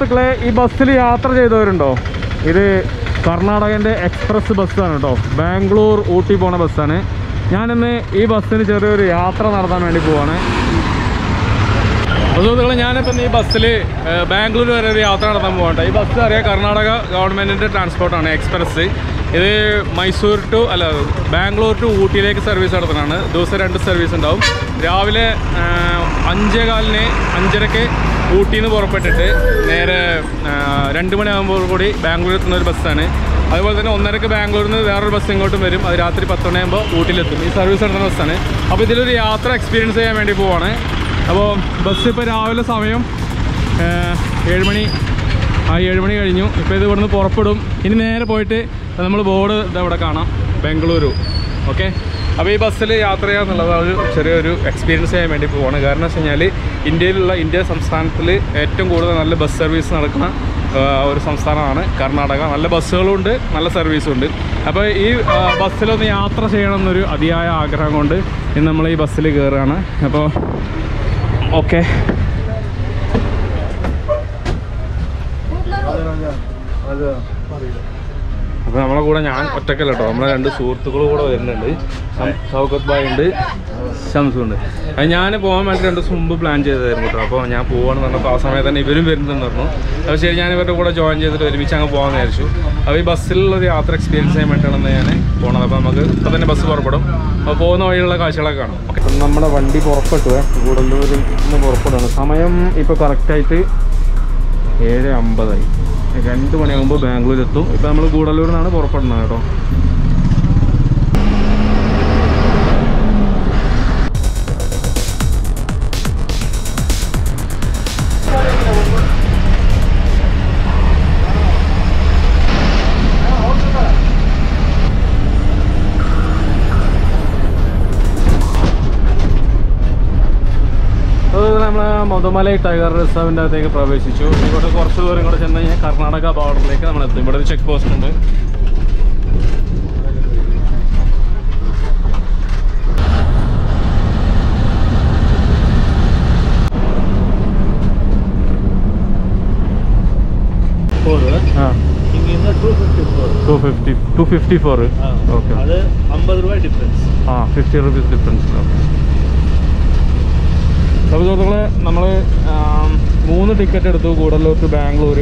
സുഹൃത്തുക്കളെ ഈ ബസ്സിൽ യാത്ര ചെയ്തവരുണ്ടോ? ഇത് കർണാടകന്റെ എക്സ്പ്രസ് ബസ്സാണ് കേട്ടോ. ബാംഗ്ലൂർ ഊട്ടി പോണ ബസ്സാണ്. ഞാനിന്ന് ഈ ബസ്സിന് ചെറിയൊരു യാത്ര നടത്താൻ വേണ്ടി പോവാണ്. സുഹൃത്തുക്കളെ ഞാനിപ്പം ഈ ബസ്സിൽ ബാംഗ്ലൂർ വരെ ഒരു യാത്ര നടത്താൻ പോകട്ടെ ഈ ബസ് അറിയാം കർണാടക ഗവൺമെന്റിന്റെ ട്രാൻസ്പോർട്ടാണ് എക്സ്പ്രസ്. ഇത് മൈസൂർ ടു അല്ല ബാംഗ്ലൂർ ടു ഊട്ടിയിലേക്ക് സർവീസ് നടത്തുന്നതാണ്. ദിവസം രണ്ട് സർവീസ് ഉണ്ടാവും. രാവിലെ അഞ്ചേകാലിന് അഞ്ചേ കാലിന് അഞ്ചരക്ക് ഊട്ടിയിൽ നിന്ന് പുറപ്പെട്ടിട്ട് നേരെ രണ്ട് മണിയാകുമ്പോൾ കൂടി ബാംഗ്ലൂർ എത്തുന്ന ഒരു ബസ്സാണ്. അതുപോലെ തന്നെ ഒന്നരക്ക് ബാംഗ്ലൂരിൽ നിന്ന് വേറൊരു ബസ് ഇങ്ങോട്ടും വരും. അത് രാത്രി പത്ത് മണിയാകുമ്പോൾ ഊട്ടിയിലെത്തും. ഈ സർവീസ് നടത്തുന്ന ബസ്സാണ്. അപ്പോൾ ഇതിലൊരു യാത്ര എക്സ്പീരിയൻസ് ചെയ്യാൻ വേണ്ടി പോവാണ്. അപ്പോൾ ബസ് ഇപ്പോൾ രാവിലെ സമയം ഏഴുമണി മണി ആ ഏഴുമണി കഴിഞ്ഞു. ഇപ്പോൾ ഇത് ഇവിടുന്ന് പുറപ്പെടും. ഇനി നേരെ പോയിട്ട് നമ്മൾ ബോർഡ് ഇതവിടെ കാണാം. ബംഗളൂരു. ഓക്കെ? അപ്പോൾ ഈ ബസ്സിൽ യാത്ര ചെയ്യാന്നുള്ളത് ഒരു ചെറിയൊരു എക്സ്പീരിയൻസ് ചെയ്യാൻ വേണ്ടി പോവാണ്. കാരണം വെച്ച് കഴിഞ്ഞാൽ ഇന്ത്യയിലുള്ള ഇന്ത്യ സംസ്ഥാനത്തിൽ ഏറ്റവും കൂടുതൽ നല്ല ബസ് സർവീസ് നടക്കുന്ന ഒരു സംസ്ഥാനമാണ് കർണാടക. നല്ല ബസ്സുകളുണ്ട് നല്ല സർവീസും ഉണ്ട്. അപ്പോൾ ഈ ബസ്സിലൊന്ന് യാത്ര ചെയ്യണം എന്നൊരു അതിയായ ആഗ്രഹം കൊണ്ട് ഇന്ന് നമ്മൾ ഈ ബസ്സിൽ കയറുകയാണ് അപ്പോൾ ഓക്കെ. അപ്പോൾ നമ്മളെ കൂടെ ഞാൻ ഒറ്റക്കല്ല കേട്ടോ നമ്മളെ രണ്ട് സുഹൃത്തുക്കളും കൂടെ വരുന്നുണ്ട്. സൗകത് ബായ് ഭായ് ഉണ്ട് ശംസും ഉണ്ട്. അത് ഞാൻ പോകാൻ വേണ്ടി രണ്ട് ദിവസം മുമ്പ് പ്ലാൻ ചെയ്തതായിരുന്നു കേട്ടോ. അപ്പോൾ ഞാൻ പോവാണെന്ന് പറഞ്ഞപ്പോൾ ആ സമയത്ത് തന്നെ ഇവരും വരുന്നുണ്ടെന്ന് പറഞ്ഞു. അപ്പോൾ ശരി ഞാൻ ഇവരുടെ കൂടെ ജോയിൻ ചെയ്തിട്ട് ഒരുമിച്ച് അങ്ങ് പോകാമെന്ന് വിചാരിച്ചു. അപ്പോൾ ഈ ബസ്സിലുള്ള ഒരു യാത്ര എക്സ്പീരിയൻസ് ചെയ്യാൻ വേണ്ടിയിട്ടാണ് ഞാൻ പോണത്. അപ്പോൾ നമുക്ക് ഇപ്പം തന്നെ ബസ് പുറപ്പെടും. അപ്പോൾ പോകുന്ന വഴിയുള്ള കാഴ്ചകളൊക്കെ കാണും. അപ്പം നമ്മുടെ വണ്ടി പുറപ്പെട്ടു ഗൂഡല്ലൂരിൽ നിന്ന് പുറപ്പെടുകയാണ് സമയം ഇപ്പോൾ കറക്റ്റായിട്ട് ഏഴ് അമ്പതായി. രണ്ട് മണിയാകുമ്പോൾ ബാംഗ്ലൂർ എത്തും ഇപ്പം നമ്മൾ ഗൂഡല്ലൂരിൽ നിന്നാണ് പുറപ്പെടുന്നത് കേട്ടോ. മധുമലൈ ടൈഗർ റിസർവിന്റെ അകത്തേക്ക് പ്രവേശിച്ചു. ഇവിടെ കുറച്ച് ദൂരം കൂടെ ചെന്ന് കഴിഞ്ഞാൽ കർണാടക ബോർഡറിലേക്ക് നമ്മൾ എത്തും. ഇവിടെ ഒരു ചെക്ക് പോസ്റ്റ് ഉണ്ട്. ഫിഫ്റ്റി ഫിഫ്റ്റി ഫോർ ഓക്കെ അത് അമ്പത് രൂപ ഡിഫറൻസ് ആ ഫിഫ്റ്റി റുപ്പീസ് ഡിഫറൻസ് ഓക്കെ അപ്പോൾ സുഹൃത്തുക്കളെ നമ്മൾ മൂന്ന് ടിക്കറ്റ് എടുത്തു ഗൂഡല്ലൂർ ടു ബാംഗ്ലൂർ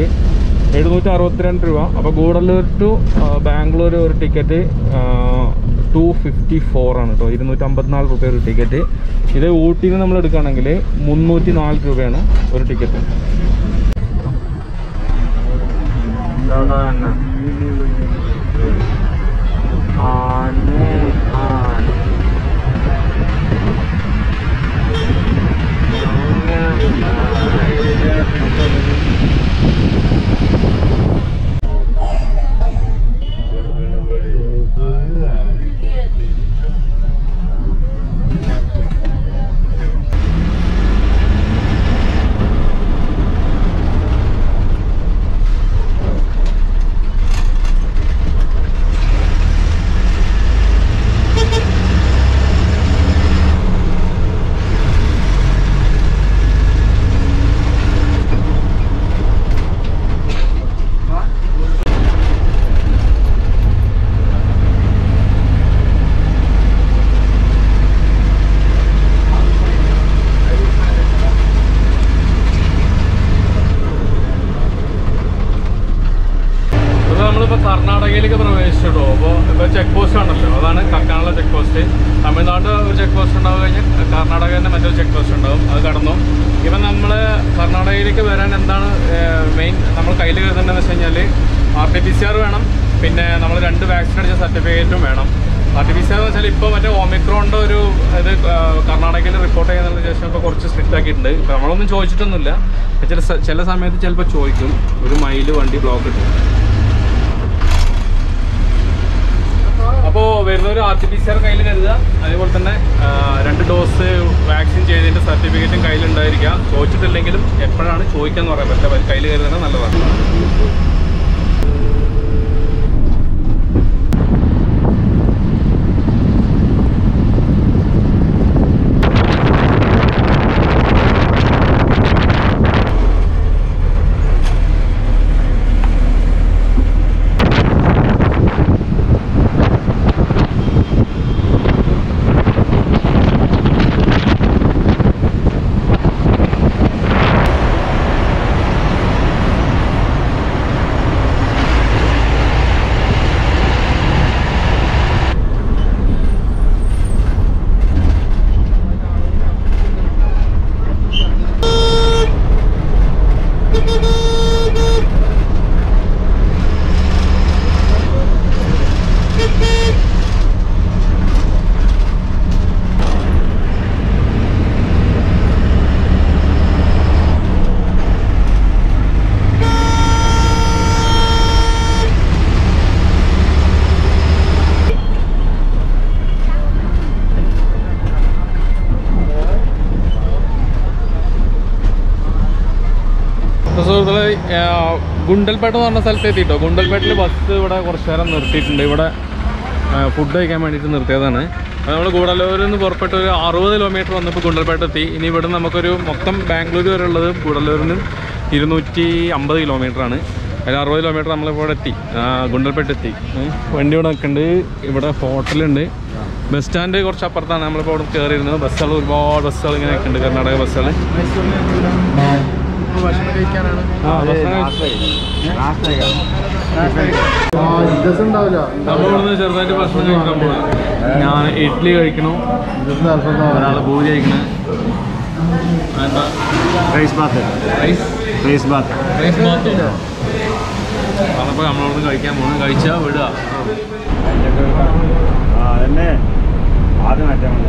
എഴുന്നൂറ്റി അറുപത്തിരണ്ട് രൂപ. അപ്പോൾ ഗൂഡല്ലൂർ ടു ബാംഗ്ലൂർ ഒരു ടിക്കറ്റ് ടു ഫിഫ്റ്റി ഫോർ ആണ് കേട്ടോ ഇരുന്നൂറ്റി അമ്പത്തിനാല് രൂപ ഒരു ടിക്കറ്റ് ഇത് ഊട്ടിയിൽ നിന്ന് നമ്മൾ എടുക്കുകയാണെങ്കിൽ മുന്നൂറ്റി നാല് രൂപയാണ് ഒരു ടിക്കറ്റ് അപ്പോൾ കർണാടകയിലേക്ക് പ്രവേശിച്ചിട്ടോ അപ്പോൾ ഇപ്പോൾ ചെക്ക് പോസ്റ്റ് ആണല്ലോ അതാണ് കക്കാനുള്ള ചെക്ക് പോസ്റ്റ് തമിഴ്നാട് ഒരു ചെക്ക് പോസ്റ്റ് ഉണ്ടാവും കഴിഞ്ഞാൽ കർണാടകേന്റെ മറ്റൊരു ചെക്ക് പോസ്റ്റ് ഉണ്ടാവും. അത് കടന്നു. ഇപ്പം നമ്മൾ കർണാടകയിലേക്ക് വരാൻ എന്താണ് മെയിൻ നമ്മൾ കയ്യിൽ കരുതേണ്ടതെന്ന് വെച്ച് കഴിഞ്ഞാൽ R T P C R വേണം. പിന്നെ നമ്മൾ രണ്ട് വാക്സിൻ അടിച്ച സർട്ടിഫിക്കറ്റും വേണം. R T P C R എന്ന് വെച്ചാൽ ഇപ്പോൾ മറ്റേ ഓമിക്രോണിന്റെ ഒരു ഇത് കർണാടകയിൽ റിപ്പോർട്ട് ചെയ്യുന്നതിന് ശേഷം ഇപ്പോൾ കുറച്ച് സ്ട്രിക്റ്റ് ആക്കിയിട്ടുണ്ട്. നമ്മളൊന്നും ചോദിച്ചിട്ടൊന്നുമില്ല. ചില ചില സമയത്ത് ചിലപ്പോൾ ചോദിക്കും. ഒരു മൈൽ വണ്ടി ബ്ലോക്ക് ഇട്ടു. അപ്പോൾ വരുന്നവർ R T P C R കയ്യിൽ കരുതുക. അതേപോലെ തന്നെ രണ്ട് ഡോസ് വാക്സിൻ ചെയ്തതിന്റെ സർട്ടിഫിക്കറ്റും കയ്യിലുണ്ടായിരിക്കുക ചോദിച്ചിട്ടില്ലെങ്കിലും എപ്പോഴാണ് ചോദിക്കാന്ന് പറയാൻ പറ്റില്ല. കയ്യിൽ കരുതുന്നത് നല്ലതാണ് സുഹൃത്തുക്കളെ ആ, ഗുണ്ടൽപേട്ട എന്ന് പറഞ്ഞ സ്ഥലത്ത് എത്തിയിട്ടോ ഗുണ്ടൽപേട്ടിൽ ബസ് ഇവിടെ കുറച്ച് നേരം നിർത്തിയിട്ടുണ്ട്. ഇവിടെ ഫുഡ് കഴിക്കാൻ വേണ്ടിയിട്ട് നിർത്തിയതാണ്. അപ്പോൾ നമ്മൾ ഗൂഡല്ലൂരിൽ നിന്ന് പുറപ്പെട്ട് ഒരു അറുപത് കിലോമീറ്റർ വന്നപ്പോൾ ഗുണ്ടൽപേട്ട എത്തി. ഇനി ഇവിടെ നമുക്കൊരു മൊത്തം ബാംഗ്ലൂർ വരെ ഉള്ളത് ഗൂഡല്ലൂരിൽ നിന്ന് ഇരുന്നൂറ്റി അമ്പത് കിലോമീറ്ററാണ് അതിൽ അറുപത് കിലോമീറ്റർ നമ്മളിപ്പോൾ എത്തി. ഗുണ്ടൽപേട്ട് എത്തി. വണ്ടി ഇവിടെ നിൽക്കുന്നുണ്ട് ഇവിടെ ഹോട്ടലുണ്ട്. ബസ് സ്റ്റാൻഡ് കുറച്ച് അപ്പുറത്താണ്. നമ്മളിപ്പോൾ അവിടെ കയറിയിരുന്നത് ബസ്സുകൾ ഒരുപാട് ബസ്സുകൾ ഇങ്ങനെ ഉണ്ട് കർണാടക ബസ്സുകൾ ഭക്ഷണം കഴിക്കാനാണ്. ചെറുതായിട്ട് ഭക്ഷണം കഴിക്കാൻ പോകണം ഞാൻ ഇഡ്ഡലി കഴിക്കണു. ഒരാൾ ഒരാൾ പൂരി കഴിക്കണേ. എന്താ bath. Rice bath. Rice bath കഴിക്കാൻ പോകണം കഴിച്ചാൽ വിടുക. ആ അതന്നെ ആദ്യം മാറ്റാൻ മതി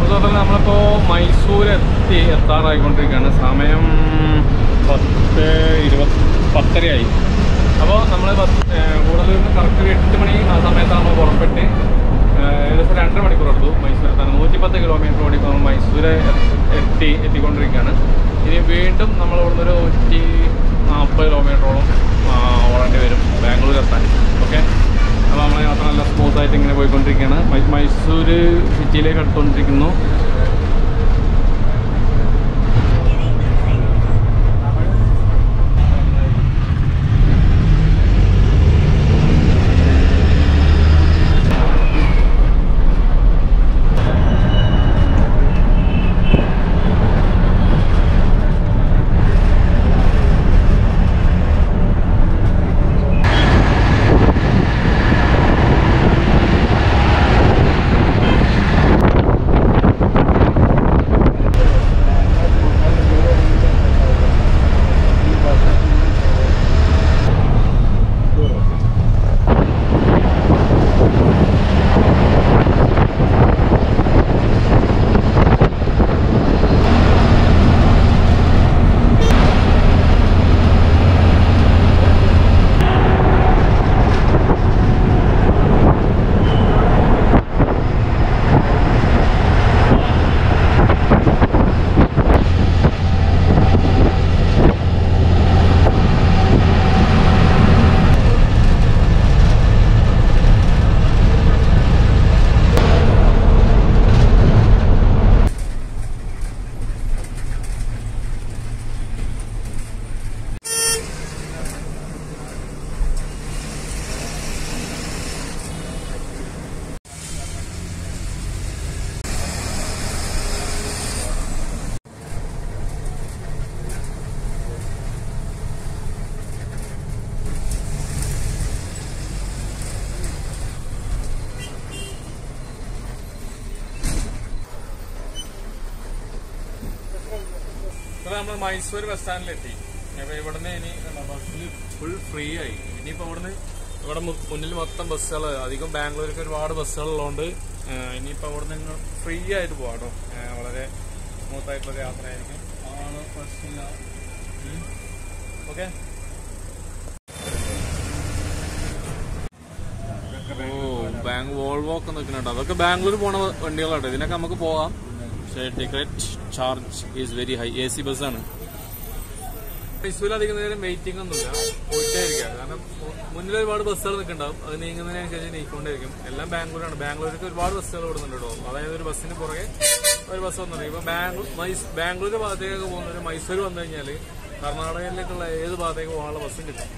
അതുപോലെ നമ്മളിപ്പോൾ മൈസൂർ എത്തി എത്താറായിക്കൊണ്ടിരിക്കുകയാണ് സമയം പത്ത് ഇരുപത് പത്തരയായി. അപ്പോൾ നമ്മൾ ബസ് കൂടുതൽ കറക്റ്റ് എട്ട് മണി ആ സമയത്താണ് നമ്മൾ പുറപ്പെട്ട് ഏകദേശം രണ്ടര മണിക്കൂർ എടുത്തു മൈസൂർ എത്താൻ നൂറ്റി പത്ത് കിലോമീറ്റർ ഓടി നമ്മൾ മൈസൂർ എത്തി എത്തിക്കൊണ്ടിരിക്കുകയാണ്. ഇനി വീണ്ടും നമ്മൾ ഇവിടുന്ന് ഒരു നൂറ്റി നാൽപ്പത് കിലോമീറ്ററോളം ഓടേണ്ടി വരും ബാംഗ്ലൂർ എത്താൻ ഓക്കെ? അപ്പോൾ നമ്മളെ യാത്ര നല്ല സ്മൂത്തായിട്ട് ഇങ്ങനെ പോയിക്കൊണ്ടിരിക്കുകയാണ്. മൈസൂർ സിറ്റിയിലേക്ക് അടുത്തുകൊണ്ടിരിക്കുന്നു. നമ്മൾ മൈസൂർ ബസ് സ്റ്റാൻഡിലെത്തി അപ്പൊ ഇവിടുന്ന് ഇനി ബസ്സിൽ ഫുൾ ഫ്രീ ആയി. ഇനിയിപ്പോ ഇവിടുന്ന് ഇവിടെ മുന്നിൽ മൊത്തം ബസ്സുകൾ അധികം ബാംഗ്ലൂർക്ക് ഒരുപാട് ബസ്സുകൾ ഉള്ളതുകൊണ്ട് ഇനിയിപ്പോ ഇവിടുന്ന് നിങ്ങൾ ഫ്രീ ആയിട്ട് പോകാം കേട്ടോ വളരെ സ്മൂത്ത് ആയിട്ടുള്ള യാത്രയായിരിക്കും. ആണ് പ്രശ്നമില്ല ഓക്കെ. ബാങ്ക് വോൾവോ ഒക്കെ നിൽക്കുന്നുണ്ട് അതൊക്കെ ബാംഗ്ലൂർ പോണ വണ്ടികളാട്ടോ. ഇതിനൊക്കെ നമുക്ക് പോകാം. പക്ഷേ ticket charge is very high A C ബസ്സാണ് അധികം നേരം വെയിറ്റിംഗ് ഒന്നുമില്ല പോയിട്ടേ ഇരിക്കുക കാരണം മുന്നിൽ ഒരുപാട് ബസ്സുകൾ നിൽക്കുന്നുണ്ടാവും. അത് നീങ്ങുന്നതിനനുസരിച്ച് നീക്കൊണ്ടിരിക്കും എല്ലാം ബാംഗ്ലൂരാണ്. ബാംഗ്ലൂർക്ക് ഒരുപാട് ബസ്സുകൾ ഓടുന്നുണ്ട് അതായത് ഒരു ബസ്സിന് പുറകെ ഒരു ബസ് വന്നിട്ടുണ്ട് ഇപ്പൊ ബാംഗ്ലൂർ ബാംഗ്ലൂർ ഭാഗത്തേക്ക് പോകുന്നവർ മൈസൂർ വന്നു കഴിഞ്ഞാൽ കർണാടകയിലേക്കുള്ള ഏത് ഭാഗത്തേക്ക് പോകാനുള്ള ബസ്സും കിട്ടും.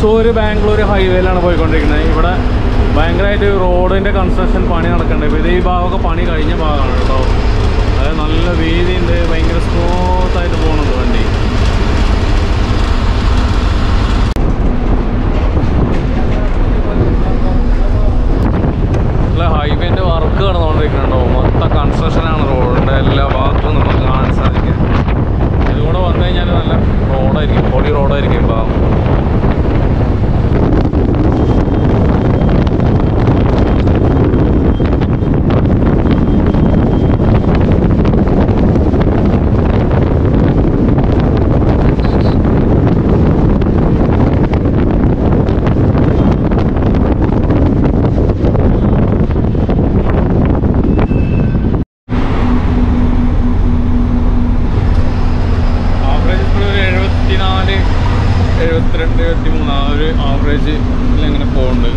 മൈസൂർ ബാംഗ്ലൂർ ഹൈവേയിലാണ് പോയിക്കൊണ്ടിരിക്കുന്നത്. ഇവിടെ ഭയങ്കരമായിട്ട് റോഡിന്റെ കൺസ്ട്രക്ഷൻ പണി നടക്കുന്നുണ്ട്. ഇപ്പോൾ ഈ ഭാഗമൊക്കെ പണി കഴിഞ്ഞ ഭാഗമാണ് കേട്ടോ. അതായത് നല്ല വീതിയുണ്ട്. ഭയങ്കര സ്മൂത്തായിട്ട് പോകുന്നുണ്ട് വണ്ടി. അല്ല ഹൈവേന്റെ വർക്ക് നടന്നുകൊണ്ടിരിക്കുന്നുണ്ടോ. മൊത്തം കൺസ്ട്രക്ഷനാണ് റോഡിന്റെ എല്ലാ ഭാഗത്തും നമുക്ക് കാണാൻ സാധിക്കും ഇതുകൂടെ വന്നു കഴിഞ്ഞാൽ നല്ല റോഡായിരിക്കും പൊടി റോഡായിരിക്കും ഭാഗം ആവറേജ് ഇപ്പോൾ ഒരു എഴുപത്തിനാല് എഴുപത്തിരണ്ട് എഴുപത്തി മൂന്ന് ആ ഒരു ആവറേജ് ഇങ്ങനെ പോകുന്നുണ്ട്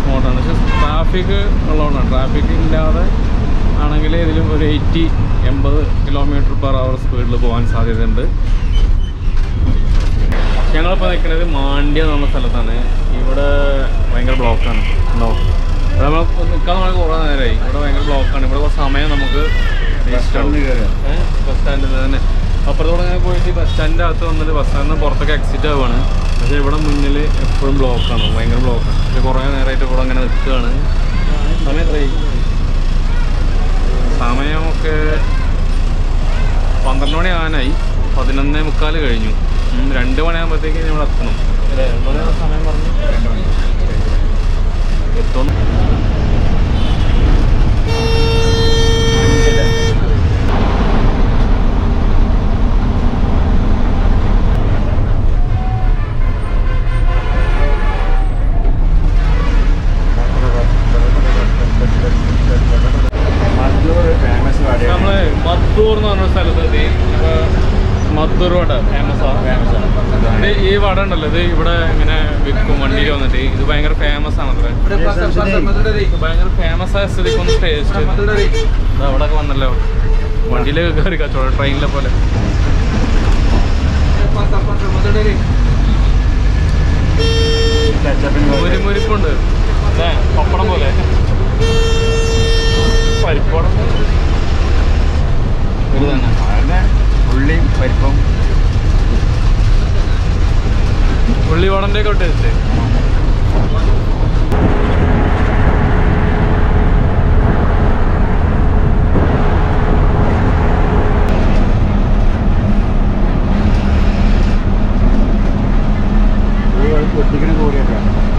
സ്മോട്ടാണ് പക്ഷെ ട്രാഫിക് ഉള്ളതാണ് ട്രാഫിക് ഇല്ലാതെ ആണെങ്കിൽ ഇതിലും ഒരു എയ്റ്റി എൺപത് കിലോമീറ്റർ പെർ അവർ സ്പീഡിൽ പോകാൻ സാധ്യതയുണ്ട്. ഞങ്ങളിപ്പോൾ നിൽക്കുന്നത് മാണ്ഡ്യ എന്ന് പറഞ്ഞ സ്ഥലത്താണ്. ഇവിടെ ഭയങ്കര ബ്ലോക്കാണ് ഉണ്ടോ? ഇവിടെ നമ്മൾ നിൽക്കാൻ നമ്മൾ കുറേ നേരമായി ഇവിടെ ഭയങ്കര ബ്ലോക്കാണ് ഇവിടെ കുറച്ച് സമയം നമുക്ക് ബസ് സ്റ്റാൻഡിൽ തന്നെ അപ്പുറത്തോടെ ഞാൻ പോയിട്ട് ബസ് സ്റ്റാൻഡിന്റെ അകത്ത് വന്നിട്ട് ബസ് സ്റ്റാൻഡിൽ പുറത്തൊക്കെ എക്സിറ്റ് ആവുകയാണ്. പക്ഷേ ഇവിടെ മുന്നിൽ എപ്പോഴും ബ്ലോക്കാണ് ഭയങ്കര ബ്ലോക്കാണ് പക്ഷേ കുറേ നേരമായിട്ട് ഇവിടെ അങ്ങനെ നിൽക്കുകയാണ്. സമയം എത്രയായി സമയമൊക്കെ പന്ത്രണ്ട് മണി ആകാനായി പതിനൊന്നേ മുക്കാൽ കഴിഞ്ഞു. രണ്ട് മണിയാകുമ്പോഴത്തേക്ക് നമ്മൾ എത്തണം. സമയം പറഞ്ഞു? എത്തുന്നു എത്തും മധൂർ ഫേമസ് കടയാണ് നമ്മൾ മത്തൂർ എന്ന് പറഞ്ഞ സ്ഥലത്ത് എത്തി ഇപ്പൊ മത്തൂർ വട ഫേമസ് ഫേമസ് ഇത് ഈ വട ഉണ്ടല്ലോ ഇത് ഇവിടെ ഇങ്ങനെ വിൽക്കും വണ്ടിയിൽ വന്നിട്ട്. ഇത് ഭയങ്കര ഫേമസ് ആണ് അത്ര ഇത് ഭയങ്കര ഫേമസ് ആയ സ്ഥിതിക്ക് ഒന്ന് ടേസ്റ്റ് അവിടെ ഒക്കെ വന്നല്ലോ. വണ്ടിയിലൊക്കെ കയറി കച്ചവടം ട്രെയിനിലെ പോലെ. മുരിമുരിപ്പുണ്ട് അല്ലേ പപ്പടം പോലെ പരിപ്പടം ഒരു തന്നെ ഉള്ളി ഉള്ളിയും പരിപ്പും. ഉള്ളിവടന്റെ ഒക്കെ ടേസ്റ്റ് പൊട്ടിക്കണ കോടിയൊക്കെ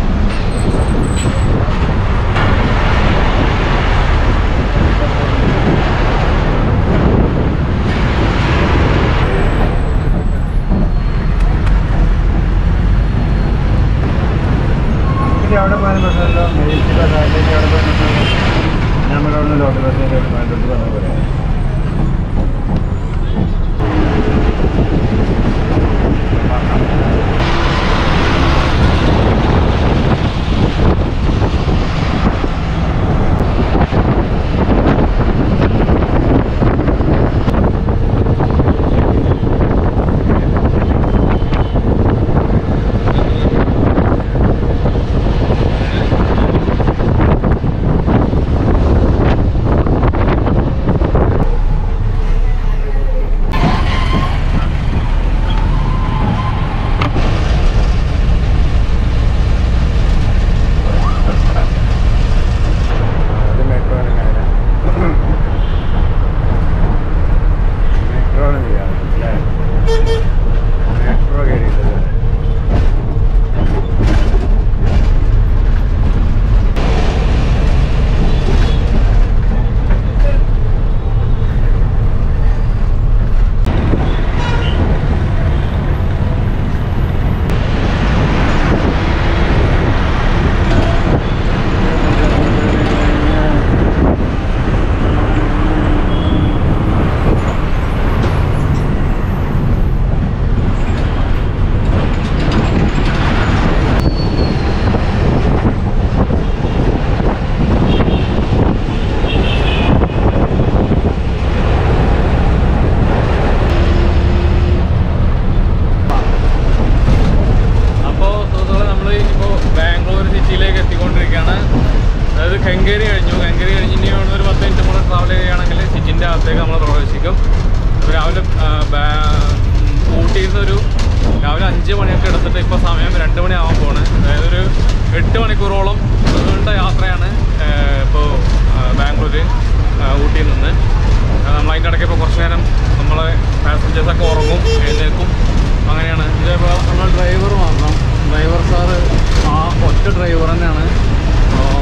രാവിലെ ഊട്ടിയിൽ നിന്നൊരു രാവിലെ അഞ്ച് മണിയൊക്കെ എടുത്തിട്ട് ഇപ്പോൾ സമയം രണ്ട് മണിയാവാൻ പോണ്. അതായത് ഒരു എട്ട് മണിക്കൂറോളം നീണ്ട യാത്രയാണ് ഇപ്പോൾ ബാംഗ്ലൂർ ഊട്ടിയിൽ നിന്ന്. നമ്മൾ അതിന്റെ ഇടയ്ക്ക് ഇപ്പോൾ കുറച്ച് നേരം നമ്മളെ പാസഞ്ചേഴ്സൊക്കെ ഉറങ്ങും എഴുന്നേൽക്കും. അങ്ങനെയാണ്. ഇതേപോലെ നമ്മൾ ഡ്രൈവർ മാത്രം ഡ്രൈവർ സാറ് ആ ഒറ്റ ഡ്രൈവർ തന്നെയാണ്.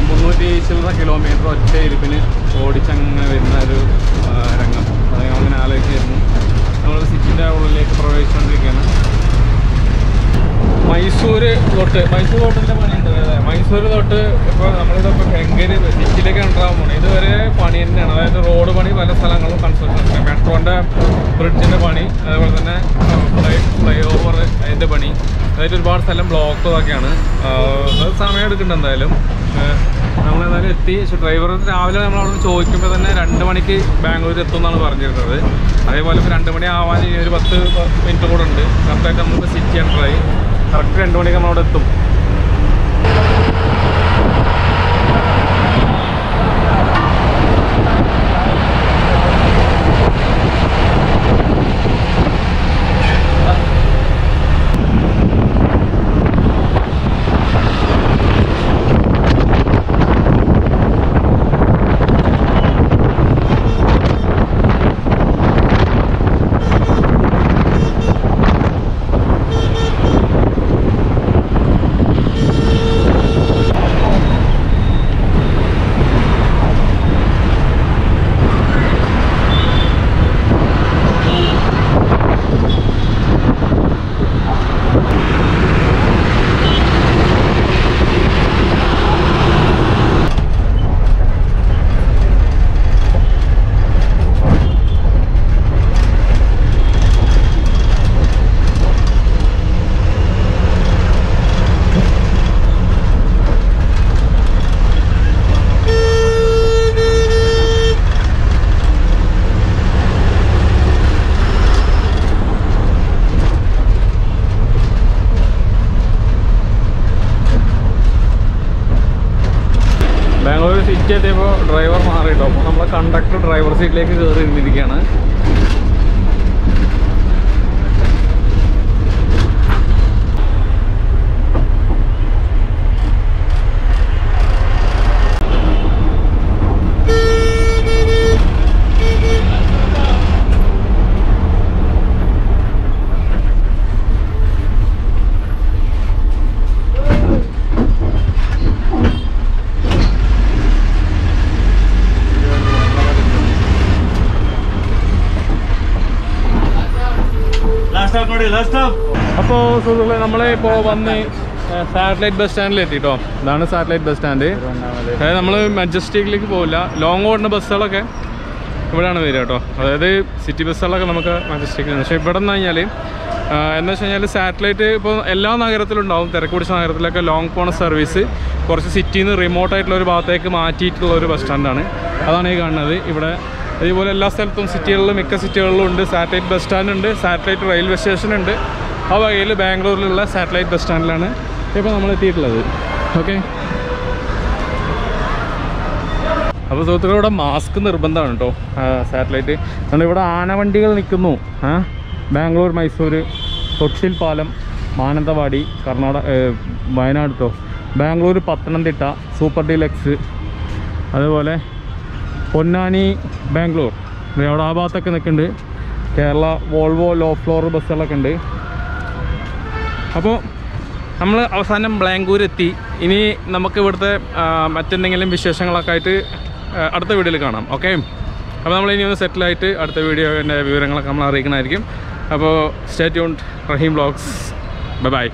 മുന്നൂറ്റി ചില്ലറ കിലോമീറ്റർ ഒറ്റ ഇരിപ്പിന് ഓടിച്ചങ്ങനെ വരുന്ന ഒരു രംഗം. അത് അങ്ങനെ ആലോചിക്കായിരുന്നു നമ്മൾ സിറ്റിന്റെ ഉള്ളിലേക്ക് പ്രവേശിച്ചുകൊണ്ടിരിക്കുകയാണ് മൈസൂർ തൊട്ട് മൈസൂർ തൊട്ടിന്റെ പണിയുണ്ട് അതെ മൈസൂർ തൊട്ട് ഇപ്പോൾ നമ്മളിതിപ്പോൾ ഭയങ്കര സിറ്റിയിലേക്ക് ഉണ്ടാകാൻ പോകണം ഇതുവരെ പണി തന്നെയാണ്. അതായത് റോഡ് പണി പല സ്ഥലങ്ങളും കൺസ്ട്രക്ഷൻ മെട്രോന്റെ ബ്രിഡ്ജിന്റെ പണി അതേപോലെ തന്നെ ഫ്ലൈ ഫ്ലൈ ഓവർ അതിന്റെ പണി. അതായത് ഒരുപാട് സ്ഥലം ബ്ലോക്ക് ഒക്കെയാണ് സമയം എടുക്കുന്നുണ്ട് എന്തായാലും. നമ്മളേതായാലും എത്തി. പക്ഷേ ഡ്രൈവർ രാവിലെ നമ്മൾ അവിടെ നിന്ന് ചോദിക്കുമ്പോൾ തന്നെ രണ്ട് മണിക്ക് ബാംഗ്ലൂർ എത്തും എന്നാണ് പറഞ്ഞിരുന്നത്. അതേപോലെ ഇപ്പോൾ രണ്ട് മണി ആവാൻ ഒരു പത്ത് മിനിറ്റ് കൂടെ ഉണ്ട്. കറക്റ്റായിട്ട് നമുക്ക് സിറ്റി എന്ററായി കറക്റ്റ് രണ്ട് മണിക്ക് നമ്മളവിടെ എത്തും ബാംഗ്ലൂർ സിറ്റി എത്തിയപ്പോൾ ഡ്രൈവർ മാറിയിട്ടോ അപ്പോൾ നമ്മളെ കണ്ടക്ടർ ഡ്രൈവർ സീറ്റിലേക്ക് കയറി ഇരുന്നിരിക്കുകയാണ് അപ്പോൾ സുഹൃത്തുക്കളെ നമ്മളെ ഇപ്പോൾ വന്ന് സാറ്റലൈറ്റ് ബസ് സ്റ്റാൻഡിൽ എത്തിട്ടോ? ഇതാണ് സാറ്റലൈറ്റ് ബസ് സ്റ്റാൻഡ്. അതായത് നമ്മൾ മജസ്റ്റിക്കിലേക്ക് പോവില്ല. ലോങ് ഓടുന്ന ബസ്സുകളൊക്കെ ഇവിടെയാണ് വരിക കേട്ടോ. അതായത് സിറ്റി ബസ്സുകളൊക്കെ നമുക്ക് മജസ്റ്റിക്കിൽ പക്ഷെ ഇവിടെ നിന്ന് കഴിഞ്ഞാൽ എന്ന് വെച്ച് കഴിഞ്ഞാൽ സാറ്റലൈറ്റ് ഇപ്പോൾ എല്ലാ നഗരത്തിലും ഉണ്ടാവും തിരക്ക് പിടിച്ച നഗരത്തിലൊക്കെ ലോങ് പോണ സർവീസ് കുറച്ച് സിറ്റിയിൽ നിന്ന് റിമോട്ടായിട്ടുള്ള ഒരു ഭാഗത്തേക്ക് മാറ്റിയിട്ടുള്ള ഒരു ബസ് സ്റ്റാൻഡാണ്. അതാണ് ഈ കാണുന്നത്. ഇവിടെ ഇതുപോലെ എല്ലാ സ്ഥലത്തും സിറ്റികളിലും മിക്ക സിറ്റികളിലും ഉണ്ട്. സാറ്റലൈറ്റ് ബസ് സ്റ്റാൻഡ് ഉണ്ട് സാറ്റലൈറ്റ് റെയിൽവേ സ്റ്റേഷൻ ഉണ്ട് ആ വകയിൽ ബാംഗ്ലൂരിലുള്ള സാറ്റലൈറ്റ് ബസ് സ്റ്റാൻഡിലാണ് ഇപ്പോൾ നമ്മൾ എത്തിയിട്ടുള്ളത്. ഓക്കെ? അപ്പോൾ സുഹൃത്തുക്കളെ ഇവിടെ മാസ്ക് നിർബന്ധമാണ് കേട്ടോ. സാറ്റലൈറ്റ്. കാരണം ഇവിടെ ആനവണ്ടികൾ നിൽക്കുന്നു. ബാംഗ്ലൂർ മൈസൂർ തൊക്ഷിൽ പാലം മാനന്തവാടി കർണാടക വയനാട് കേട്ടോ ബാംഗ്ലൂർ പത്തനംതിട്ട സൂപ്പർ ഡീലക്സ് അതുപോലെ പൊന്നാനി ബാംഗ്ലൂർ. അവിടെ ആ ഭാഗത്തൊക്കെ നിൽക്കുന്നുണ്ട്. കേരള വോൾവോ ലോ ഫ്ലോർ ബസ്സുകളൊക്കെ ഉണ്ട്. അപ്പോൾ നമ്മൾ അവസാനം ബ്ലാങ്കൂർ എത്തി ഇനി നമുക്ക് ഇവിടുത്തെ മറ്റെന്തെങ്കിലും വിശേഷങ്ങളൊക്കെ ആയിട്ട് അടുത്ത വീഡിയോയിൽ കാണാം. ഓക്കെ? അപ്പോൾ നമ്മൾ ഇനി ഒന്ന് സെറ്റിലായിട്ട് അടുത്ത വീഡിയോന്റെ വിവരങ്ങളൊക്കെ നമ്മൾ അറിയിക്കണമായിരിക്കും. അപ്പോൾ stay tune Rahim blogs. Bye bye.